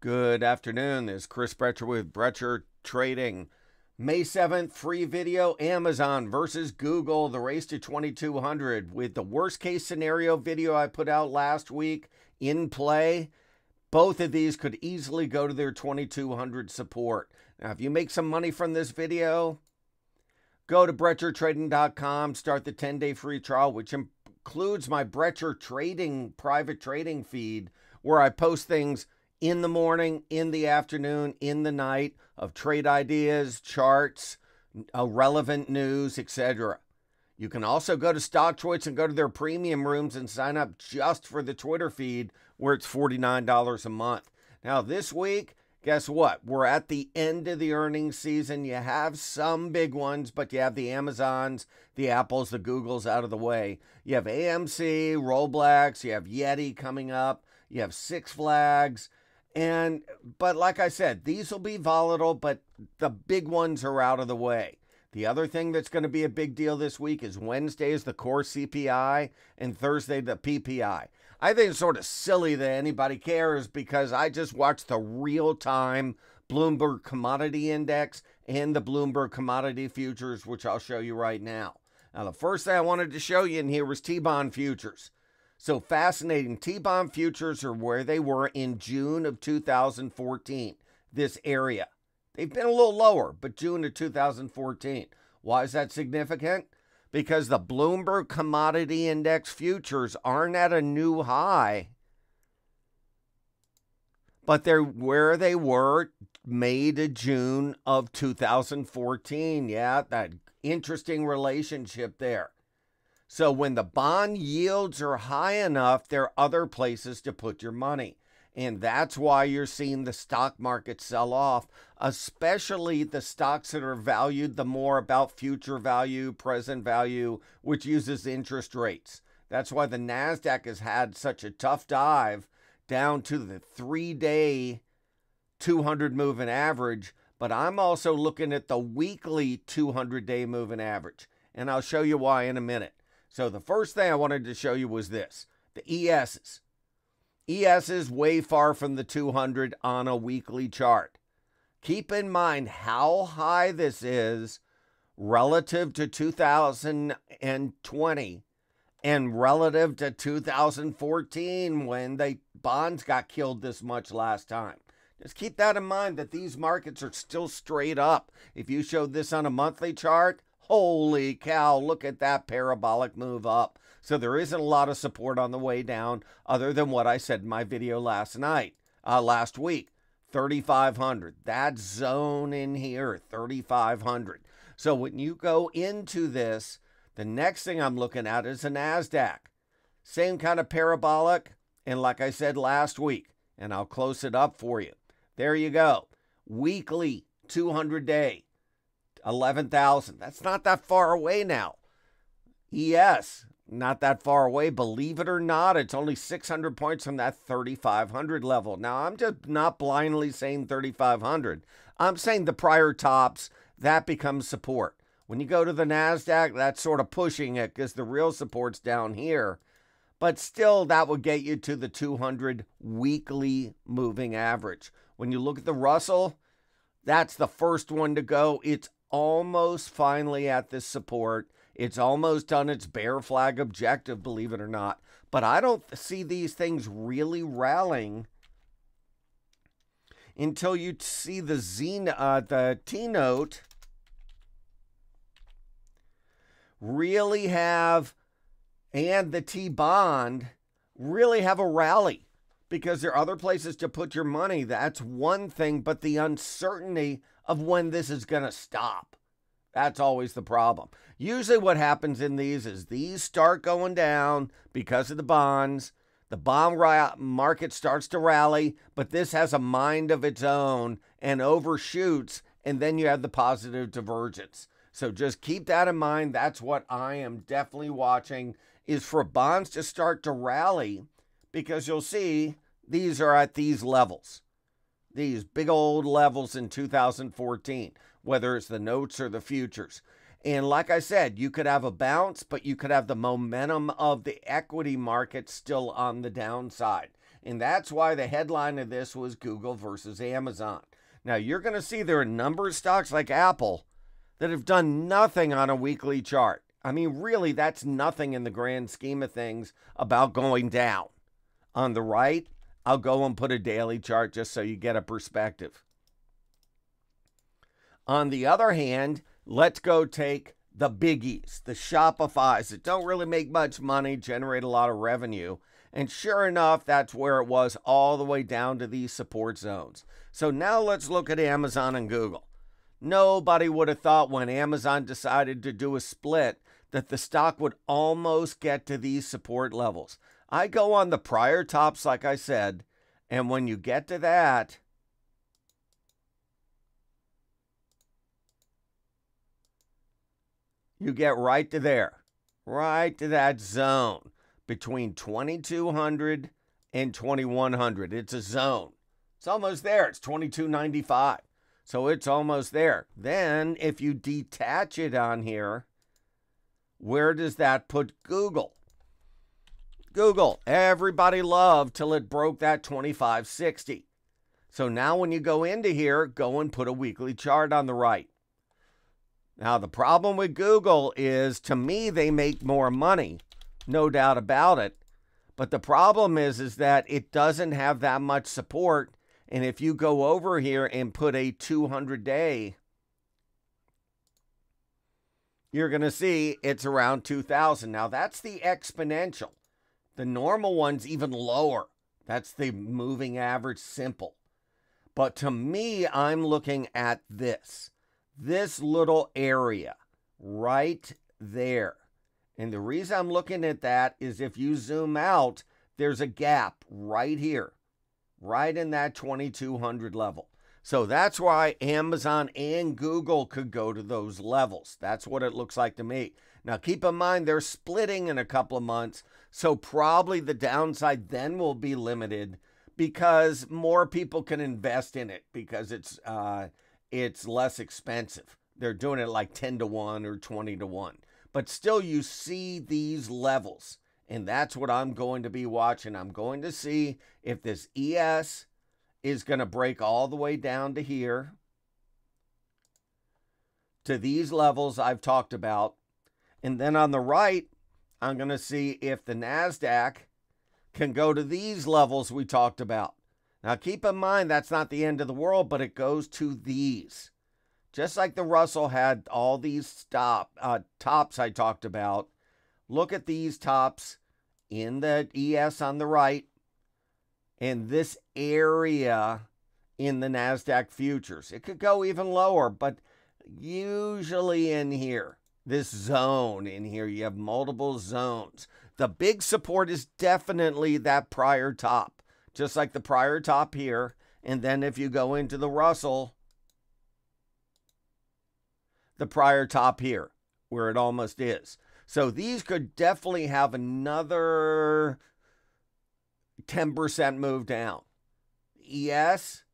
Good afternoon. This is Chris Brecher with Brecher Trading. May 7th, free video Amazon versus Google, the race to 2200. With the worst case scenario video I put out last week in play, both of these could easily go to their 2200 support. Now, if you make some money from this video, go to BrecherTrading.com, start the 10 day free trial, which includes my Brecher Trading private trading feed, where I post things in the morning, in the afternoon, in the night of trade ideas, charts, uh, relevant news, etc. You can also go to StockTwits and go to their premium rooms and sign up just for the Twitter feed where it's $49 a month. Now, this week, guess what? We're at the end of the earnings season. You have some big ones, but you have the Amazons, the Apples, the Googles out of the way. You have AMC, Roblox, you have Yeti coming up, you have Six Flags. And but like I said, these will be volatile, but the big ones are out of the way. The other thing that's going to be a big deal this week is Wednesday is the core CPI and Thursday the PPI. I think it's sort of silly that anybody cares because I just watched the real time Bloomberg Commodity Index and the Bloomberg Commodity Futures, which I'll show you right now. Now, the first thing I wanted to show you in here was T bond futures. So fascinating. T bond futures are where they were in June of 2014, this area. They've been a little lower, but June of 2014. Why is that significant? Because the Bloomberg Commodity Index futures aren't at a new high, but they're where they were May to June of 2014. Yeah, that interesting relationship there. So when the bond yields are high enough, there are other places to put your money. And that's why you're seeing the stock market sell off, especially the stocks that are valued the more about future value, present value, which uses interest rates. That's why the NASDAQ has had such a tough dive down to the three day 200 moving average. But I'm also looking at the weekly 200 day moving average. And I'll show you why in a minute. So the first thing I wanted to show you was this the ESs. ES is way far from the 200 on a weekly chart. Keep in mind how high this is relative to 2020 and relative to 2014 when the bonds got killed this much last time. Just keep that in mind that these markets are still straight up. If you showed this on a monthly chart, Holy cow, look at that parabolic move up. So there isn't a lot of support on the way down other than what I said in my video last night, uh, last week. 3,500. That zone in here, 3,500. So when you go into this, the next thing I'm looking at is a NASDAQ. Same kind of parabolic. And like I said last week, and I'll close it up for you. There you go. Weekly 200 day. 11,000. That's not that far away now. ES, not that far away. Believe it or not, it's only 600 points from that 3,500 level. Now, I'm just not blindly saying 3,500. I'm saying the prior tops, that becomes support. When you go to the NASDAQ, that's sort of pushing it because the real support's down here. But still, that would get you to the 200 weekly moving average. When you look at the Russell, that's the first one to go. It's almost finally at this support. It's almost done its bear flag objective, believe it or not. But I don't see these things really rallying until you see the Z, uh, the T note really have, and the T bond really have a rally because there are other places to put your money. That's one thing, but the uncertainty of when this is going to stop. That's always the problem. Usually, what happens in these is these start going down because of the bonds. The bond market starts to rally, but this has a mind of its own and overshoots, and then you have the positive divergence. So just keep that in mind. That's what I am definitely watching is for bonds to start to rally because you'll see these are at these levels these big old levels in 2014, whether it's the notes or the futures. And like I said, you could have a bounce, but you could have the momentum of the equity market still on the downside. And that's why the headline of this was Google versus Amazon. Now, you're going to see there are a number of stocks like Apple that have done nothing on a weekly chart. I mean, really, that's nothing in the grand scheme of things about going down. On the right, I'll go and put a daily chart just so you get a perspective. On the other hand, let's go take the biggies, the Shopify's that don't really make much money, generate a lot of revenue. And sure enough, that's where it was all the way down to these support zones. So now let's look at Amazon and Google. Nobody would have thought when Amazon decided to do a split that the stock would almost get to these support levels. I go on the prior tops, like I said, and when you get to that, you get right to there, right to that zone between 2200 and 2100. It's a zone. It's almost there. It's 2295. So it's almost there. Then if you detach it on here, where does that put Google? Google, everybody loved till it broke that 2560. So now when you go into here, go and put a weekly chart on the right. Now, the problem with Google is to me, they make more money, no doubt about it. But the problem is, is that it doesn't have that much support. And if you go over here and put a 200 day you're going to see it's around 2000. Now, that's the exponential. The normal one's even lower. That's the moving average simple. But to me, I'm looking at this, this little area right there. And the reason I'm looking at that is if you zoom out, there's a gap right here, right in that 2200 level. So that's why Amazon and Google could go to those levels. That's what it looks like to me. Now, keep in mind, they're splitting in a couple of months. So probably the downside then will be limited because more people can invest in it because it's uh, it's less expensive. They're doing it like 10 to 1 or 20 to 1. But still, you see these levels. And that's what I'm going to be watching. I'm going to see if this ES is going to break all the way down to here, to these levels I've talked about. And then on the right, I'm going to see if the NASDAQ can go to these levels we talked about. Now, keep in mind, that's not the end of the world, but it goes to these. Just like the Russell had all these stop uh, tops I talked about, look at these tops in the ES on the right in this area in the NASDAQ futures. It could go even lower, but usually in here, this zone in here, you have multiple zones. The big support is definitely that prior top, just like the prior top here. And then if you go into the Russell, the prior top here, where it almost is. So these could definitely have another 10% move down. ES,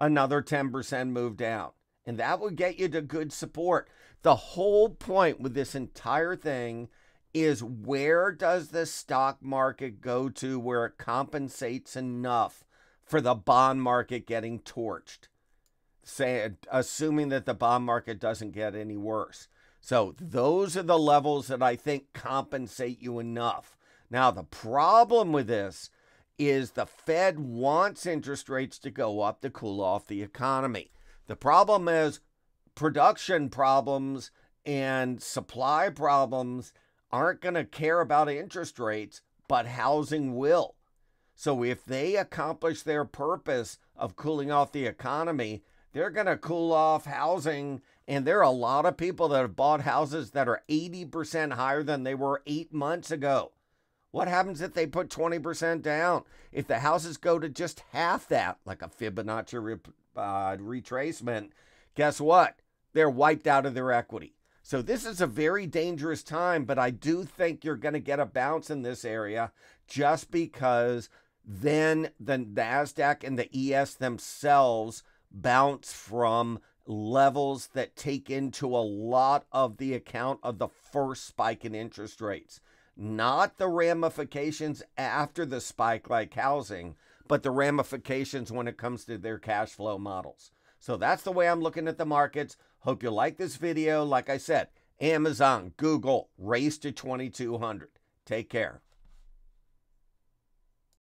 another 10% move down. And that would get you to good support. The whole point with this entire thing is where does the stock market go to where it compensates enough for the bond market getting torched? Say, assuming that the bond market doesn't get any worse. So those are the levels that I think compensate you enough. Now, the problem with this is the Fed wants interest rates to go up to cool off the economy. The problem is production problems and supply problems aren't going to care about interest rates, but housing will. So if they accomplish their purpose of cooling off the economy, they're going to cool off housing. And there are a lot of people that have bought houses that are 80% higher than they were eight months ago. What happens if they put 20% down? If the houses go to just half that, like a Fibonacci re- uh, retracement, guess what? They're wiped out of their equity. So this is a very dangerous time, but I do think you're going to get a bounce in this area just because then the NASDAQ and the ES themselves bounce from levels that take into a lot of the account of the first spike in interest rates. Not the ramifications after the spike like housing, but the ramifications when it comes to their cash flow models. So that's the way I'm looking at the markets. Hope you like this video. Like I said, Amazon, Google, race to 2200. Take care.